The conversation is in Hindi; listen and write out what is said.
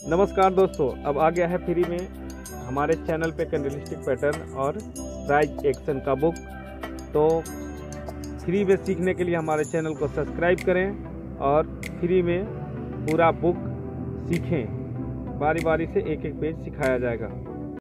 नमस्कार दोस्तों, अब आ गया है फ्री में हमारे चैनल पे कैंडलिस्टिक पैटर्न और प्राइज एक्शन का बुक तो फ्री में सीखने के लिए हमारे चैनल को सब्सक्राइब करें और फ्री में पूरा बुक सीखें। बारी बारी से एक एक पेज सिखाया जाएगा।